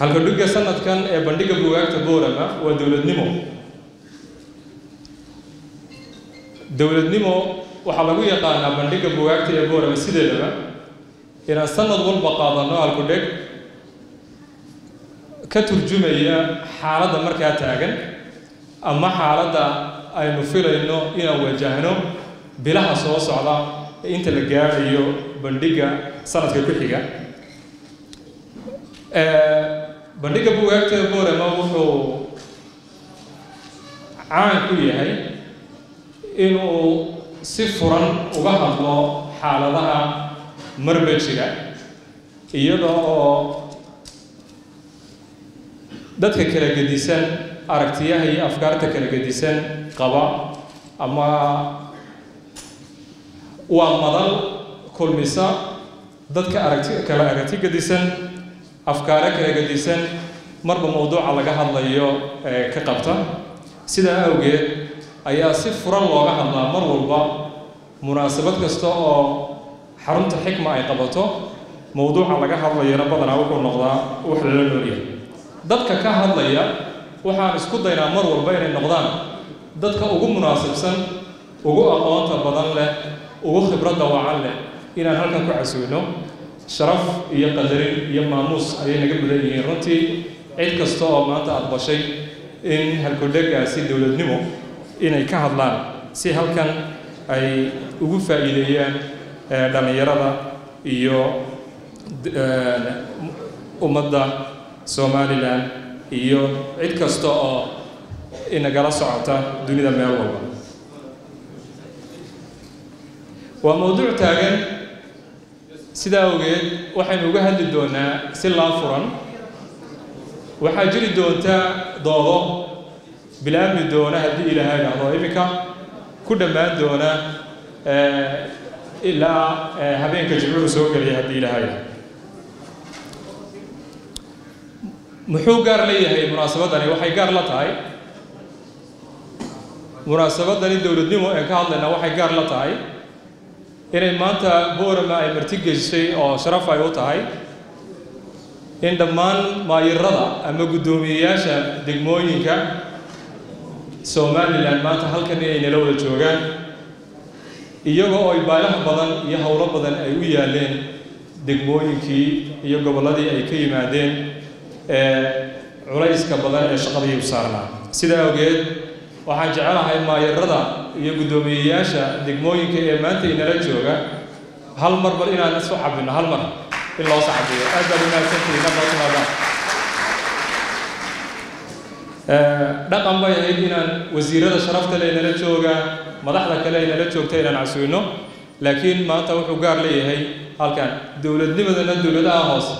halkadhigga sanadkan ee bandhigga buugaagta boorama waa dowladnimo. Dowladnimo waxaa lagu yaqaanaa bandhigga buugaagta ee boorama sideedaba. Inaan sanad walba qaadanno halkudheg ka turjumaya xaaladda markaa taagan ama xaaladda aynu filayno inaan wajahno bilaha soo socda ee inta la gaadhayo bandhigga sanadka ku xiga bandhigga buugaagta boorama wuxuu caan ku yahay inuu si furan uga hadlo xaaladaha marba jira iyada oo dadka kala gedisan aragtiyaha iyo afkaarta kala gedisan qaba ama waa madal kulmisa dadka aragti kala aragti gedisan afkaaro kala gedisan marba mawduuca laga hadlayo ee ka qabta. Sidaa awgeed ayaa si furan looga hadlaa mar walba munaasabad kasta oo xarunta xikma ay qabato mawduuca laga hadlayana badanaa wuxuu noqdaa wax lala noolyahay dadka ka hadlaya waxaan isku daynaa mar walba inay noqdaan dadka ugu munaasabsan ugu aqoonta badan leh ugu khibradda wacan leh inaan halkan ku casuulno sharaf iyo qadarin iyo maamuus ayay naga mudan yihiin. Runtii cid kasta oo maanta aqbashay in halkudhegaasi dowladnimo inay ka hadlaan si halkan ay ugu faa'iideeyaan dhallinyarada iyo ummadda somalilan iyo cid kasta oo inagala socota dunida meel walba. Waa mawduuc taagan sidaa awgeed waxaynu uga hadli doonaa si laa furan. Waxaa jiri doonta doodo. Bilaabmi doona haddii ilaahay dhahdo iminka ku dhammaan doona ilaa habeenka jimcuhu soo geliya haddii ilaahay dhahdo muxuu gaar leeyahay munaasabadani? Waxay gaar la tahay. Munaasabadani dowladnimo ee ka hadlayna waxay gaar la tahay inay maanta boorama ay marti geshay oo sharaf ay u tahay. In dhammaan maayirada ama guddoomiyeyaasha degmooyinka somalilan maanta halkan inay nala wada joogaan iyagoo ay baalaha badan iyo howlo badan ay u yaaleen degmooyinkii iyo gobolladii ay ka yimaadeen ee culayska badan ee shaqadii u saarnaa. Sidaa awgeed waxaan jecelahay maayarada iyo guddoomiyeyaasha degmooyinka ee maanta inala jooga. Hal mar bal inaan isu cabino hal mar in loo sacabiyo aad baad nabaa timaadaan. Dhaqan bay ahayd inaan wasiirada sharafta le inala jooga madaxda kale inala joogta inaan casuulno laakiin maanta wuxuu gaar leeyahay halkan dowladnimadana dowladaha hoose.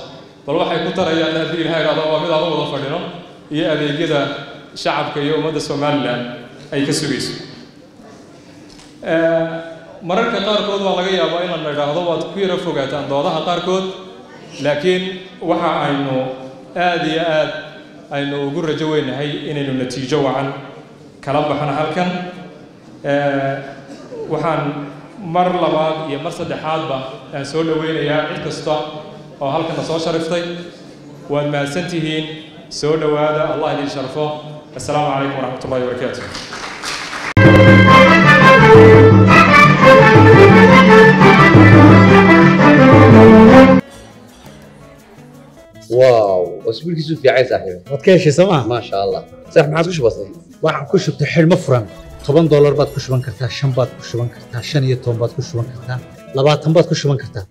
Bal waxay ku tarayaan haddii ilahay dhahdo waa mid aan u wada fadhino iyo adeegyada shacabka iyo ummadda somalilan ay ka sugayso mararka qaarkood waa laga yaabaa in la idhaahdo waad ku yaro fogaataan doodaha qaarkood laakiin waxa aynu aada iyo aad aynu ugu rajo weynahay inaynu natiijo wacan kala baxno halkan waxaan mar labaad iyo mar saddexaadba aan soo dhoweynayaa cid kasta oo halkana soo shariftay waad mahadsan tihiin soo dhowaada allah idin sharfo assalaamu calaykum waraxmat ullahi wabarakaatu واو اسبوع كيسو في عايز صاحبي waad ka heshay sooma ما شاء الله صح ما عادش بسيط waxaan ku shubtay xidhmo furan toban doolar baad ku shuban kartaa shan baad ku shuban kartaa shan iyo toban baad ku shuban kartaa labaatan baad ku shuban kartaa